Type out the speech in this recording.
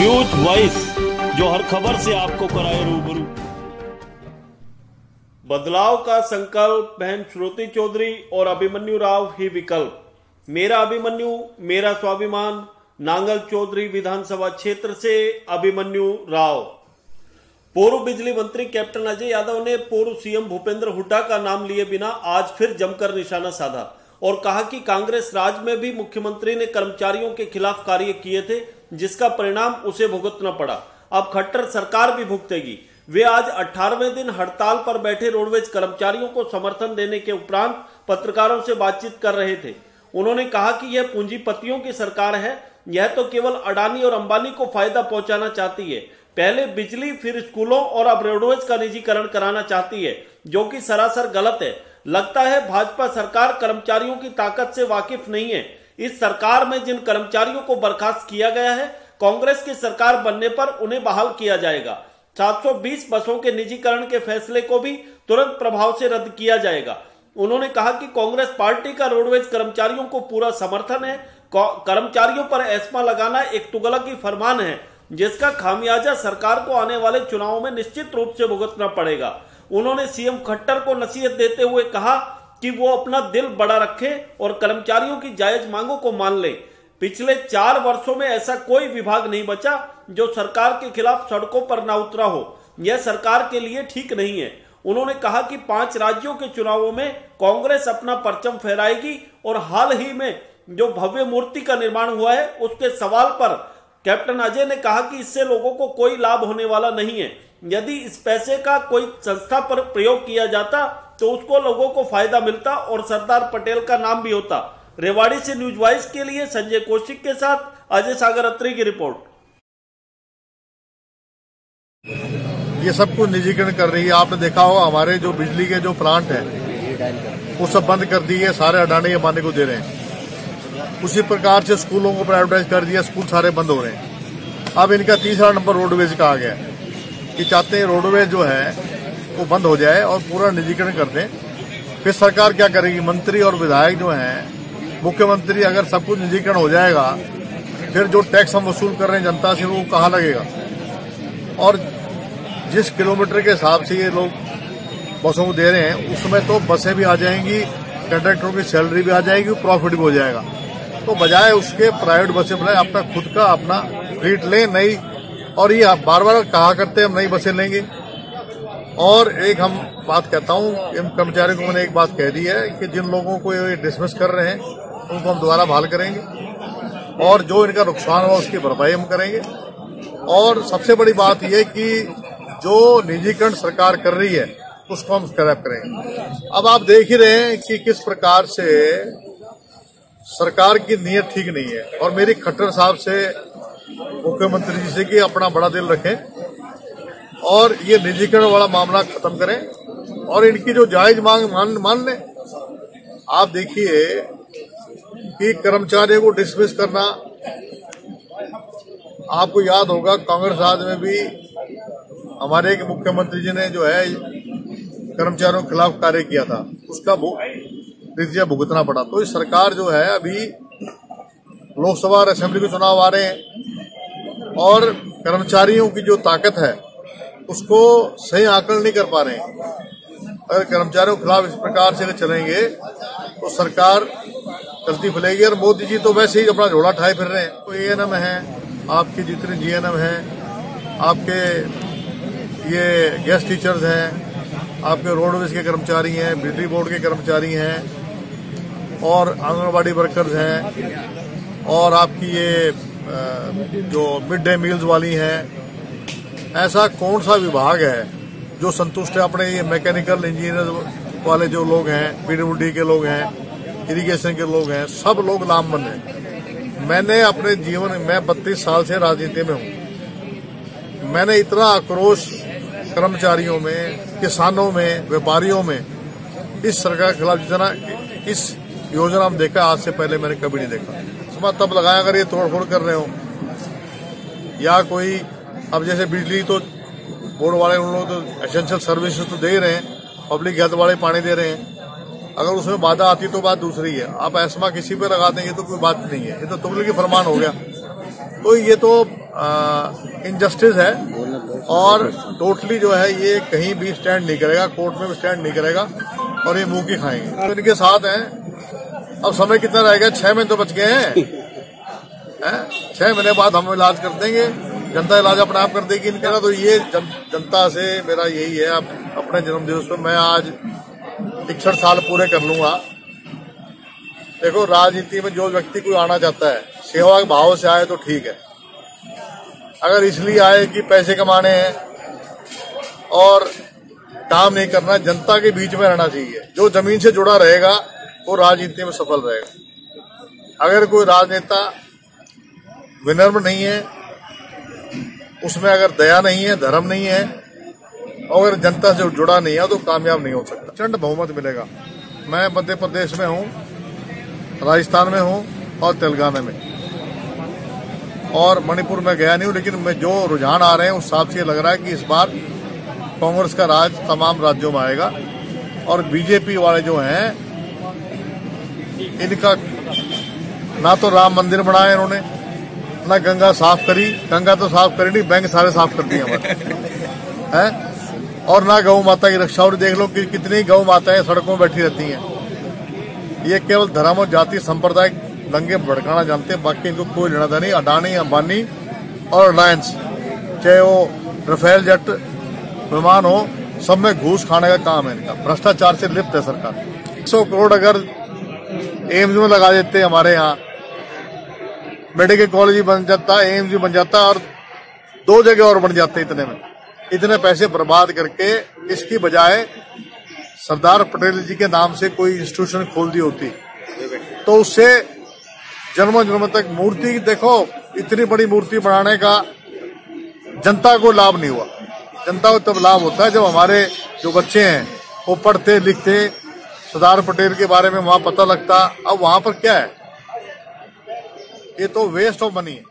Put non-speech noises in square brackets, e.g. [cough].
News voice, जो हर खबर से आपको कराए रूबरू। बदलाव का संकल्प, बहन श्रुति चौधरी और अभिमन्यु राव ही विकल्प। मेरा अभिमन्यु, मेरा स्वाभिमान, नांगल चौधरी विधानसभा क्षेत्र से अभिमन्यु राव। पूर्व बिजली मंत्री कैप्टन अजय यादव ने पूर्व सीएम भूपेंद्र हुड्डा का नाम लिए बिना आज फिर जमकर निशाना साधा। और कहा कि कांग्रेस राज में भी मुख्यमंत्री ने कर्मचारियों के खिलाफ कार्य किए थे, जिसका परिणाम उसे भुगतना पड़ा। अब खट्टर सरकार भी भुगतेगी। वे आज 18वें दिन हड़ताल पर बैठे रोडवेज़ कर्मचारियों को समर्थन देने के उपरांत पत्रकारों से बातचीत कर रहे थे। उन्होंने कहा कि यह पूंजीपतियों की सरकार है। यह तो केवल अडानी और अंबानी को फ़ायदा पहुंचाना चाहती है। पहले बिजली, फिर स्कूलों और अब रोडवेज़ का निजीकरण कराना चाहती है, जो कि सरासर गलत है। लगता है भाजपा सरकार कर्मचारियों की ताकत से वाकिफ नहीं है। इस सरकार में जिन कर्मचारियों को बर्खास्त किया गया है, कांग्रेस की सरकार बनने पर उन्हें बहाल किया जाएगा। 720 बसों के निजीकरण के फैसले को भी तुरंत प्रभाव से रद्द किया जाएगा। उन्होंने कहा कि कांग्रेस पार्टी का रोडवेज़ कर्मचारियों को पूरा समर्थन है। कर्मचारियों पर एस्मा लगाना एक तुगलक की फरमान है, जिसका खामियाजा सरकार को आने वाले चुनावों में निश्चित रूप से भुगतना पड़ेगा। उन्होंने सीएम खट्टर को नसीहत देते हुए कहा कि वो अपना दिल बड़ा रखे और कर्मचारियों की जायज़ मांगों को मान ले। पिछले चार वर्षों में ऐसा कोई विभाग नहीं बचा जो सरकार के खिलाफ सड़कों पर ना उतरा हो। यह सरकार के लिए ठीक नहीं है। उन्होंने कहा कि पाँच राज्यों के चुनावों में कांग्रेस अपना परचम फहराएगी और हाल ही में जो भव्य मूर्ति का निर्माण हुआ है, उसके सवाल पर कैप्टन अजय ने कहा कि इससे लोगों को कोई लाभ होने वाला नहीं है। यदि इस पैसे का कोई संस्था पर प्रयोग किया जाता तो उसको लोगों को फ़ायदा मिलता और सरदार पटेल का नाम भी होता। रेवाड़ी से न्यूज़ वाइस के लिए संजय कौशिक के साथ अजय सागर अत्री की रिपोर्ट। ये सब कुछ निजीकरण कर रही है। आपने देखा होगा, हमारे जो बिजली के जो प्लांट है, वो सब बंद कर दिए, सारे अडानी अंबानी को दे रहे हैं। उसी प्रकार से स्कूलों को प्राइवेटाइज कर दिया, स्कूल सारे बंद हो रहे हैं। अब इनका तीसरा नंबर रोडवेज़ का आ गया कि चाहते हैं रोडवेज़ जो है वो बंद हो जाए और पूरा निजीकरण कर दें। फिर सरकार क्या करेगी? मंत्री और विधायक जो हैं, मुख्यमंत्री अगर सब कुछ निजीकरण हो जाएगा, फिर जो टैक्स हम वसूल कर रहे हैं जनता से, वो कहाँ लगेगा? और जिस किलोमीटर के हिसाब से ये लोग बसों को दे रहे हैं, उसमें तो बसें भी आ जाएँगी, कंडक्टरों की सैलरी भी आ जाएगी, प्रॉफिट भी हो जाएगा। तो बजाय उसके प्राइवेट बसें बनाए, अपना खुद का, अपना फ्लीट लें, नई और ये आप बार बार कहा करते हैं, हम नहीं बसें लेंगे। और एक हम बात कहता हूँ, इन कर्मचारियों को मैंने एक बात कह दी है कि जिन लोगों को ये डिसमिस कर रहे हैं, उनको हम दोबारा बहाल करेंगे। और जो इनका नुकसान हुआ, उसकी भरपाई हम करेंगे। और सबसे बड़ी बात यह कि जो निजीकरण सरकार कर रही है, उसको हम स्क्रैप करेंगे। अब आप देख ही रहे हैं कि किस प्रकार से सरकार की नीयत ठीक नहीं है। और मेरी खट्टर साहब से मुख्यमंत्री जी से कि अपना बड़ा दिल रखें और ये निजीकरण वाला मामला खत्म करें और इनकी जो जायज़ मांग, मान मान लें। आप देखिए कि कर्मचारियों को डिसमिस करना, आपको याद होगा कांग्रेस राज में भी हमारे एक मुख्यमंत्री जी ने जो है कर्मचारियों के खिलाफ कार्य किया था, उसका नतीजा भुगतना पड़ा। तो इस सरकार जो है अभी लोकसभा और असेंबली के चुनाव आ रहे हैं। और कर्मचारियों की जो ताकत है, उसको सही आकलन नहीं कर पा रहे हैं। अगर कर्मचारियों के खिलाफ इस प्रकार से अगर चलेंगे तो सरकार चलती फुलेगी। और मोदी जी तो वैसे ही अपना झोला ठाए फिर रहे हैं। तो ए एन एम है, आपके जितने जी एन एम है, आपके ये गेस्ट टीचर्स हैं, आपके रोडवेज़ के कर्मचारी हैं, बिजली बोर्ड के कर्मचारी हैं, और आंगनबाड़ी वर्कर्स हैं, और आपकी ये जो मिड डे मील्स वाली हैं, ऐसा कौन सा विभाग है जो संतुष्ट है? अपने ये मैकेनिकल इंजीनियर वाले जो लोग हैं, पीडब्ल्यूडी के लोग हैं, इरिगेशन के लोग हैं, सब लोग लामबंद हैं। मैंने अपने जीवन, में बत्तीस साल से राजनीति में हूँ। मैंने इतना आक्रोश कर्मचारियों में, किसानों में, व्यापारियों में, इस सरकार के खिलाफ जितना, इस योजना में देखा, आज से पहले मैंने कभी नहीं देखा। सुबह तब लगाया अगर ये तोड़फोड़ कर रहे हो? या कोई, अब जैसे बिजली तो बोर्ड वाले उन लोग तो एसेंशियल सर्विसेज़ तो दे रहे हैं पब्लिक हेल्थ वाले पानी दे रहे हैं। अगर उसमें बाधा आती तो बात दूसरी है। आप एस्मा किसी पे लगा देंगे तो कोई बात नहीं है। ये तो तुगली की फरमान हो गया। तो ये तो इनजस्टिस है और टोटली जो है ये कहीं भी स्टैंड नहीं करेगा कोर्ट में भी स्टैंड नहीं करेगा और ये मुँह की खाएँगे। तो इनके साथ हैं। अब समय कितना रहेगा? छह महीने तो बच गए हैं। [laughs] हैं? छह महीने बाद हम इलाज कर देंगे। जनता इलाज अपने आप कर देगी। इनका तो ये जन, जनता से मेरा यही है। अब अपने जन्मदिवस पर मैं आज इकसठ साल पूरे कर लूँगा। देखो राजनीति में जो व्यक्ति कोई आना चाहता है सेवा के भाव से आए तो ठीक है। अगर इसलिए आए कि पैसे कमाने हैं और काम नहीं करना जनता के बीच में रहना चाहिए। जो ज़मीन से जुड़ा रहेगा वो राजनीति में सफल रहेगा। अगर कोई राजनेता विनम्र नहीं है, उसमें अगर दया नहीं है, धर्म नहीं है, और अगर जनता से जुड़ा नहीं है तो कामयाब नहीं हो सकता। प्रचंड बहुमत मिलेगा। मैं मध्य प्रदेश में हूँ, राजस्थान में हूँ और तेलंगाना में। और मणिपुर में गया नहीं हूँ, लेकिन मैं जो रुझान आ रहे हैं, उस हिसाब से लग रहा है कि इस बार कांग्रेस का राज तमाम राज्यों में आएगा। और बीजेपी वाले जो हैं इनका ना तो राम मंदिर बनाया इन्होंने, ना गंगा साफ़ करी। गंगा तो साफ़ करी नहीं, बैंक सारे साफ़ कर दिए हमारे। हैं? और ना गौ माता की रक्षा। और देख लो कि कितनी गौ माताएँ सड़कों में बैठी रहती हैं। ये केवल धर्म और जाति संप्रदाय दंगे भड़काना जानते हैं। बाकी इनको कोई लेना नहीं। अडानी, अंबानी और रिलायंस, चाहे वो रफेल जेट विमान हो, सब में घूस खाने का काम है इनका। भ्रष्टाचार से लिप्त है सरकार। सौ करोड़ अगर एम्स में लगा देते हमारे यहाँ। मेडिकल कॉलेज भी बन जाता, एम्स भी बन जाता और दो जगह और बन जाते इतने में। इतने पैसे बर्बाद करके इसकी बजाय सरदार पटेल जी के नाम से कोई इंस्टीट्यूशन खोल दी होती। तो उससे जन्म जन्म तक मूर्ति, देखो, इतनी बड़ी मूर्ति बनाने का जनता को लाभ नहीं हुआ। जनता को तब लाभ होता है जब हमारे जो बच्चे हैं, वो पढ़ते, लिखते सरदार पटेल के बारे में वहाँ पता लगता, अब वहाँ पर क्या है? ये तो वेस्ट ऑफ़ मनी है।